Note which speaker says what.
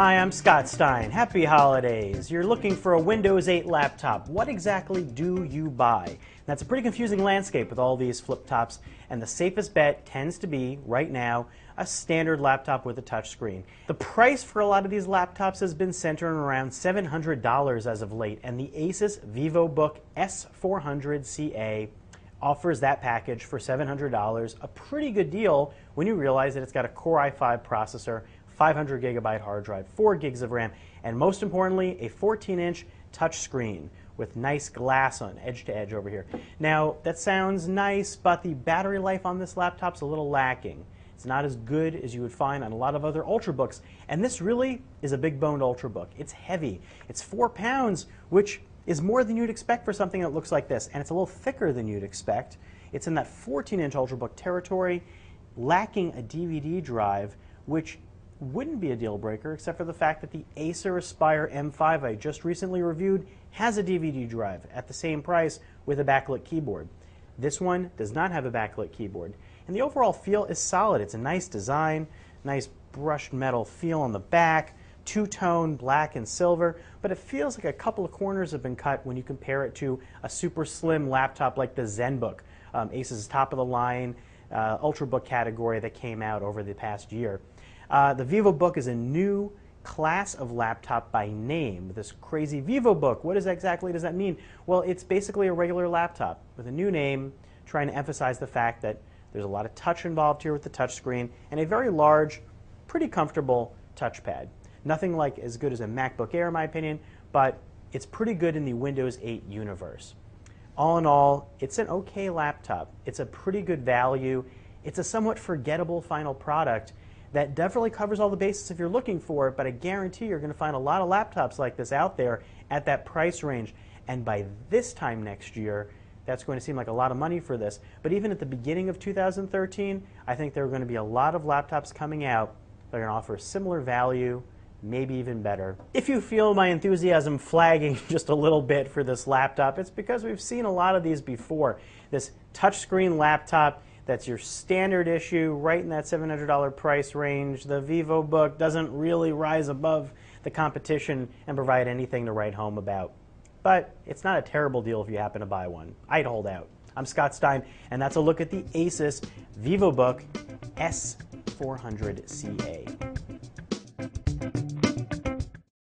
Speaker 1: Hi, I'm Scott Stein. Happy holidays. You're looking for a Windows 8 laptop. What exactly do you buy? That's a pretty confusing landscape with all these flip tops, and the safest bet tends to be, right now, a standard laptop with a touchscreen. The price for a lot of these laptops has been centering around $700 as of late, and the Asus VivoBook S400CA offers that package for $700, a pretty good deal when you realize that it's got a Core i5 processor, 500 gigabyte hard drive, 4 gigs of RAM, and most importantly, a 14 inch touchscreen with nice glass on edge to edge over here. Now, that sounds nice, but the battery life on this laptop's a little lacking. It's not as good as you would find on a lot of other Ultrabooks, and this really is a big boned Ultrabook. It's heavy. It's four pounds, which is more than you'd expect for something that looks like this, and it's a little thicker than you'd expect. It's in that 14 inch Ultrabook territory, lacking a DVD drive, which wouldn't be a deal breaker except for the fact that the Acer Aspire M5 I just recently reviewed has a DVD drive at the same price with a backlit keyboard. This one does not have a backlit keyboard. And the overall feel is solid. It's a nice design, nice brushed metal feel on the back, two-tone black and silver, but it feels like a couple of corners have been cut when you compare it to a super slim laptop like the ZenBook, um, top of the line uh, Ultrabook category that came out over the past year. Uh, the VivoBook is a new class of laptop by name. This crazy VivoBook, what is exactly does that mean? Well, it's basically a regular laptop with a new name, trying to emphasize the fact that there's a lot of touch involved here with the touchscreen and a very large, pretty comfortable touchpad. Nothing like as good as a MacBook Air, in my opinion, but it's pretty good in the Windows 8 universe. All in all, it's an okay laptop. It's a pretty good value. It's a somewhat forgettable final product, that definitely covers all the bases if you're looking for it, but I guarantee you're going to find a lot of laptops like this out there at that price range. And by this time next year, that's going to seem like a lot of money for this. But even at the beginning of 2013, I think there are going to be a lot of laptops coming out that are going to offer similar value, maybe even better. If you feel my enthusiasm flagging just a little bit for this laptop, it's because we've seen a lot of these before. This touchscreen laptop that's your standard issue, right in that $700 price range. The VivoBook doesn't really rise above the competition and provide anything to write home about. But it's not a terrible deal if you happen to buy one. I'd hold out. I'm Scott Stein, and that's a look at the Asus VivoBook S400CA. Thank you.